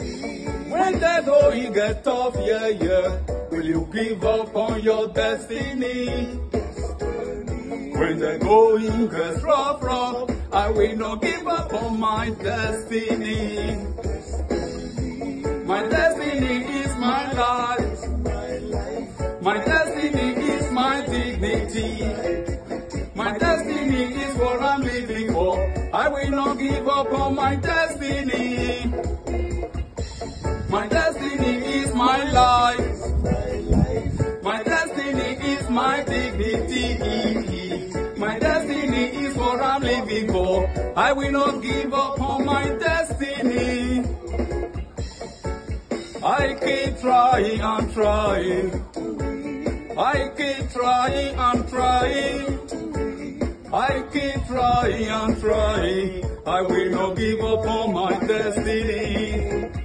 When the going get tough, yeah, yeah, will you give up on your destiny? When the going gets rough, rough, I will not give up on my destiny. My destiny is my life. My destiny is my dignity. My destiny is what I'm living for. I will not give up on my destiny. My life. My destiny is my dignity. My destiny is what I'm living for. I will not give up on my destiny. I keep trying and trying. I keep trying and trying. I keep trying and trying. I will not give up on my destiny.